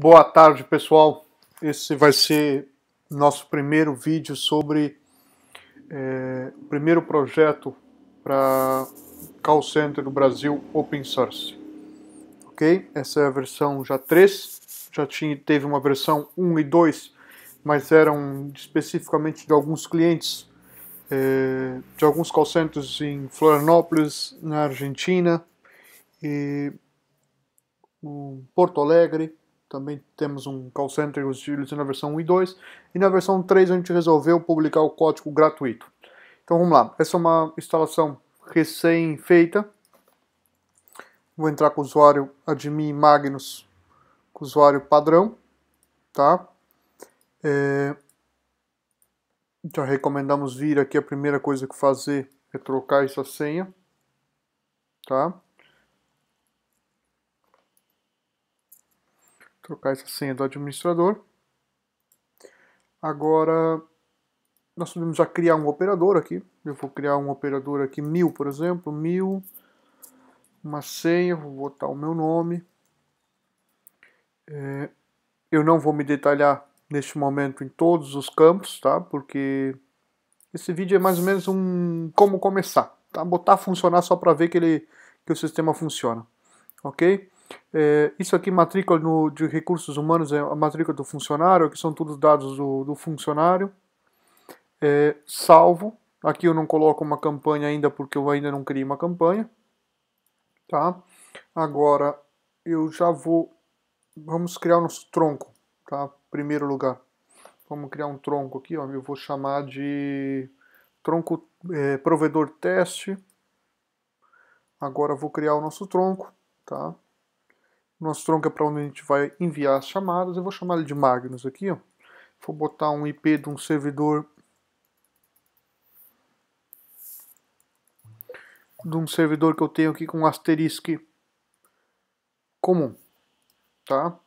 Boa tarde, pessoal. Esse vai ser nosso primeiro vídeo sobre é, o primeiro projeto para call center do Brasil open source. Ok? Essa é a versão já 3. Já tinha, teve uma versão 1 e 2, mas eram especificamente de alguns clientes é, de alguns call centers em Florianópolis, na Argentina, e Porto Alegre, também temos um call center utilizando na versão 1 e 2, e na versão 3 a gente resolveu publicar o código gratuito. Então vamos lá, essa é uma instalação recém-feita. Vou entrar com o usuário admin Magnus, com o usuário padrão, tá? É... Já recomendamos vir aqui, a primeira coisa que fazer é trocar essa senha, tá? Trocar essa senha do administrador. Agora, nós podemos já criar um operador aqui. Eu vou criar um operador aqui, mil, por exemplo, mil, uma senha, vou botar o meu nome. É, eu não vou me detalhar neste momento em todos os campos, tá? Porque esse vídeo é mais ou menos um como começar, tá? Botar funcionar só para ver que, ele, que o sistema funciona, ok? É, isso aqui, matrícula no, de recursos humanos, é a matrícula do funcionário, que são todos dados do, do funcionário. É, salvo. Aqui eu não coloco uma campanha ainda porque eu ainda não criei uma campanha. Tá? Agora eu já vou. Vamos criar nosso tronco. Tá? Primeiro lugar. Vamos criar um tronco aqui. Ó, eu vou chamar de tronco é, provedor teste. Agora vou criar o nosso tronco. Tá? Nosso tronco é para onde a gente vai enviar as chamadas. Eu vou chamar ele de Magnus aqui. Ó. Vou botar um IP de um servidor de um servidor que eu tenho aqui com um asterisco comum, tá?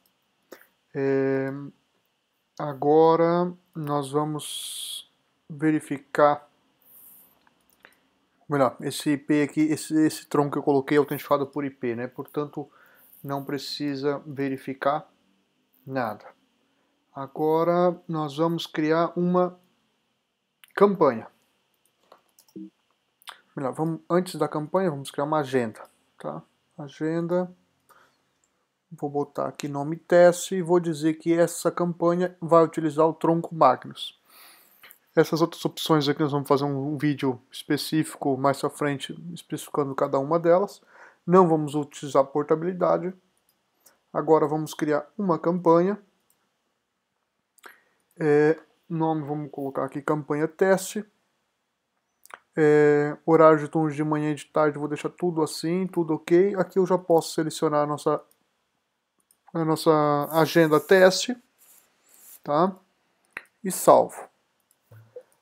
É, agora nós vamos verificar, melhor, esse IP aqui, esse, esse tronco que eu coloquei é autenticado por IP, né? Portanto, não precisa verificar nada. Agora nós vamos criar uma campanha. Melhor, vamos, antes da campanha vamos criar uma agenda. Tá? Agenda. Vou botar aqui nome teste e vou dizer que essa campanha vai utilizar o tronco Magnus. Essas outras opções aqui nós vamos fazer um vídeo específico mais à frente, especificando cada uma delas. Não vamos utilizar portabilidade. Agora vamos criar uma campanha. É, nome vamos colocar aqui campanha teste. É, horário de turnos de manhã e de tarde vou deixar tudo assim, tudo ok. Aqui eu já posso selecionar a nossa, a nossa agenda teste. Tá? E salvo.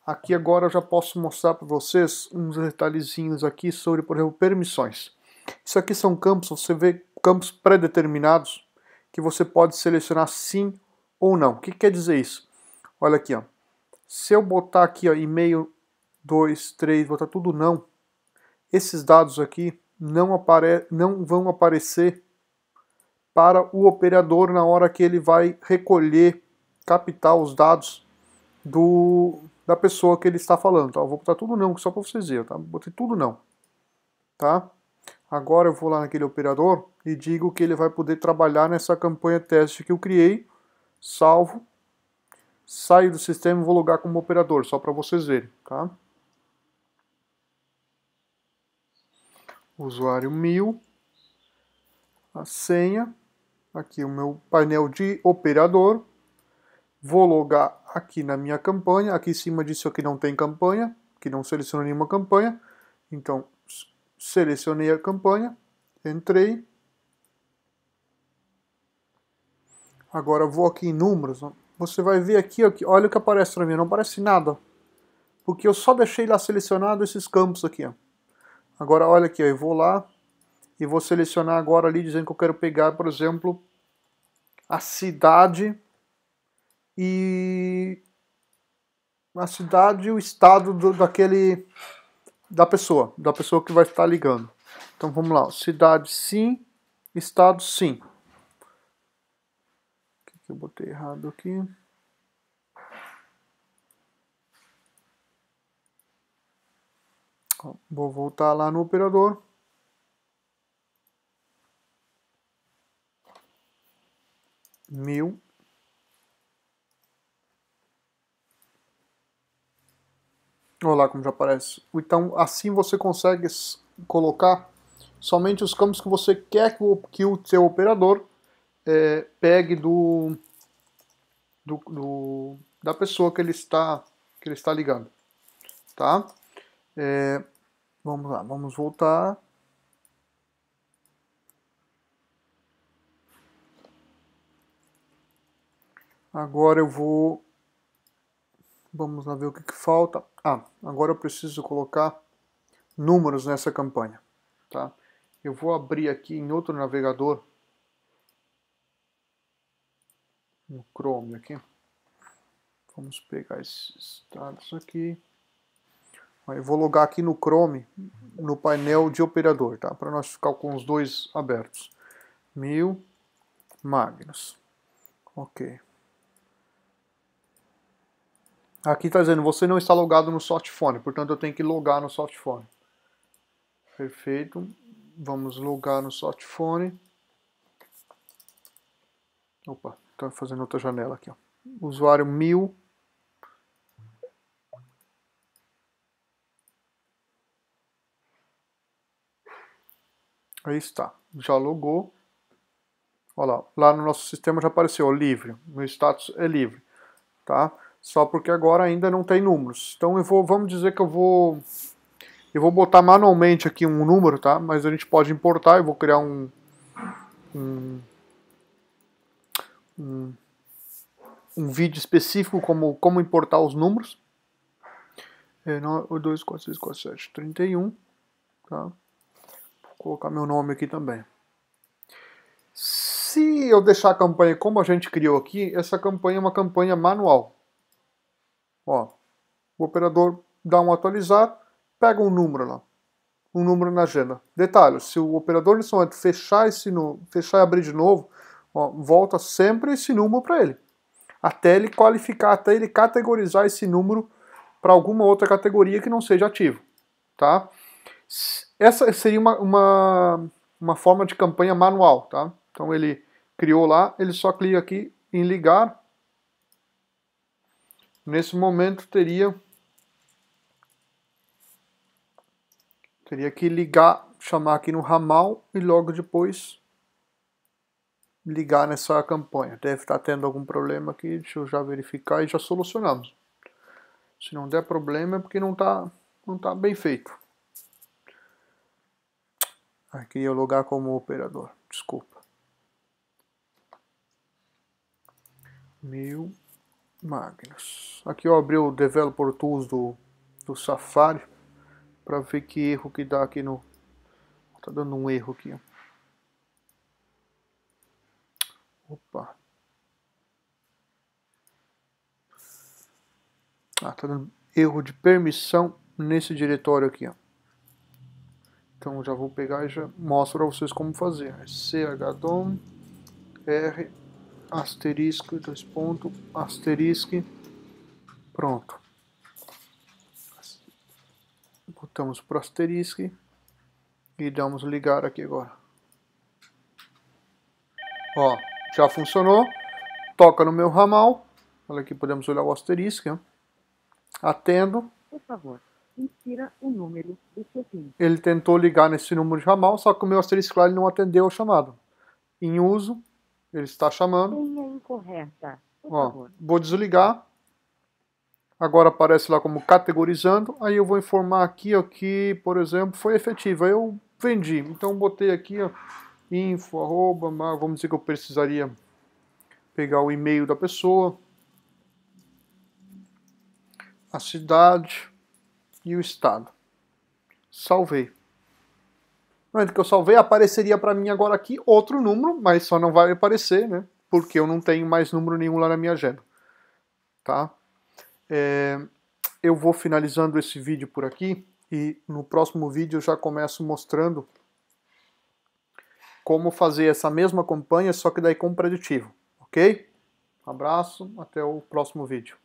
Aqui agora eu já posso mostrar para vocês uns detalhezinhos aqui sobre, por exemplo, permissões. Isso aqui são campos, você vê campos pré-determinados que você pode selecionar sim ou não. O que quer dizer isso? Olha aqui, ó. Se eu botar aqui ó, e-mail 2, 3, botar tudo não, esses dados aqui não, apare não vão aparecer para o operador na hora que ele vai recolher, captar os dados do, da pessoa que ele está falando. Tá? Eu vou botar tudo não, só para vocês verem. Tá? Botei tudo não. Tá? Agora eu vou lá naquele operador e digo que ele vai poder trabalhar nessa campanha teste que eu criei, salvo, saio do sistema e vou logar como operador, só para vocês verem, tá? Usuário 1000, a senha, aqui o meu painel de operador, vou logar aqui na minha campanha, aqui em cima disso aqui não tem campanha, que não seleciona nenhuma campanha, então selecionei a campanha, entrei. Agora vou aqui em números, você vai ver aqui, olha o que aparece para mim, não aparece nada. Porque eu só deixei lá selecionado esses campos aqui. Agora olha aqui, eu vou lá e vou selecionar agora ali dizendo que eu quero pegar, por exemplo, a cidade e a cidade e o estado do, daquele da pessoa, da pessoa que vai estar ligando. Então vamos lá, cidade sim, estado sim. Eu botei errado aqui. Vou voltar lá no operador. Mil. Olha lá como já aparece. Então, assim você consegue colocar somente os campos que você quer que o, que o seu operador é, pegue do, do, do, da pessoa que ele está que ele está ligando, tá? É, vamos lá, vamos voltar. Agora eu vou Vamos lá ver o que, que falta. Ah, agora eu preciso colocar números nessa campanha. Tá? Eu vou abrir aqui em outro navegador, no Chrome aqui. Vamos pegar esses dados aqui. Eu vou logar aqui no Chrome, no painel de operador, tá? Para nós ficar com os dois abertos. Mil Magnus. Ok. Aqui está dizendo, você não está logado no softphone, portanto eu tenho que logar no softphone. Perfeito. Vamos logar no softphone. Opa, estou fazendo outra janela aqui. Ó. Usuário 1000. Aí está, já logou. Olha lá, lá no nosso sistema já apareceu livre, meu status é livre, tá? Só porque agora ainda não tem números. Então eu vou, vamos dizer que eu vou eu vou botar manualmente aqui um número, tá? Mas a gente pode importar, eu vou criar um um, um, um vídeo específico como como importar os números. É, 2, 4, 6, 4, 7, 31, tá? Vou colocar meu nome aqui também. Se eu deixar a campanha como a gente criou aqui, essa campanha é uma campanha manual. Ó, o operador dá um atualizar, pega um número lá, um número na agenda. Detalhe, se o operador nesse momento fechar, esse, fechar e abrir de novo, ó, volta sempre esse número para ele. Até ele qualificar, até ele categorizar esse número para alguma outra categoria que não seja ativo. Tá? Essa seria uma, uma, uma forma de campanha manual. Tá? Então ele criou lá, ele só clica aqui em ligar Nesse momento teria teria que ligar, chamar aqui no ramal e logo depois ligar nessa campanha. Deve estar tendo algum problema aqui, deixa eu já verificar e já solucionamos. Se não der problema é porque não está não tá bem feito. Aqui eu logar como operador, desculpa. Mil Magnus. Aqui eu abri o Developer Tools do, do Safari para ver que erro que dá aqui no... Tá dando um erro aqui. Opa. Ah, tá dando erro de permissão nesse diretório aqui, ó. Então já vou pegar e já mostro para vocês como fazer. CHDOM R asterisco, dois pontos, asterisco, pronto. Botamos para asterisco e damos ligar aqui agora. Ó, já funcionou. Toca no meu ramal. Olha aqui, podemos olhar o asterisco. Atendo. Por favor, insira o número do seu PIN. Ele tentou ligar nesse número de ramal, só que o meu asterisco lá ele não atendeu o chamado. Em uso, ele está chamando. Senha incorreta. Ó, vou desligar. Agora aparece lá como categorizando. Aí eu vou informar aqui ó, que, por exemplo, foi efetiva. Eu vendi. Então botei aqui ó, info, arroba, vamos dizer que eu precisaria pegar o e-mail da pessoa, a cidade e o estado. Salvei. Momento que eu salvei, apareceria para mim agora aqui outro número, mas só não vai aparecer, né? Porque eu não tenho mais número nenhum lá na minha agenda. Tá? É, eu vou finalizando esse vídeo por aqui e no próximo vídeo eu já começo mostrando como fazer essa mesma campanha, só que daí com preditivo, ok? abraço, até o próximo vídeo.